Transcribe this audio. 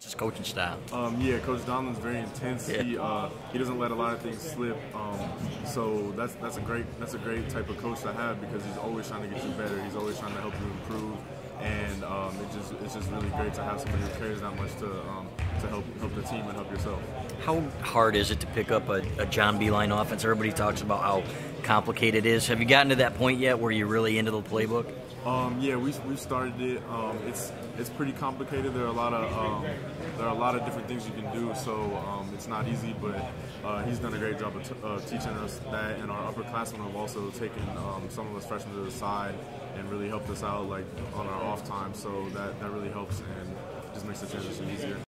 His coaching style. Um, yeah, Coach Donald's very intense. Yeah. He uh, he doesn't let a lot of things slip. Um, so that's that's a great that's a great type of coach to have because he's always trying to get you better. He's always trying to help you improve, um, it just it's just really great to have somebody who cares that much to um, to help help the team and help yourself. How hard is it to pick up a, a John Beilein offense? Everybody talks about how complicated it is. Have you gotten to that point yet where you're really into the playbook? Um, yeah, we we started it. Um, it's it's pretty complicated. There are a lot of um, there are a lot of different things you can do, so um, it's not easy. But uh, he's done a great job of uh, teaching us that, and our upperclassmen have also taken um, some of us freshmen to the side and really helped us out, like on our off time. So that that really helps and just makes the transition easier.